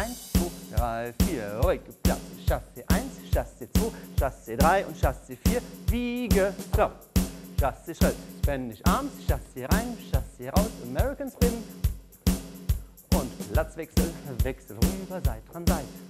1, 2, 3, 4, ruhig Platz. Chassis 1, Chassis 2, Chassis 3 und Chassis 4, Wiege, Flop. Chassis Schritt, Spanish Arms, Chassis rein, Chassis raus, American Spin. Und Platzwechsel, Wechsel rüber, Seit dran, Seit.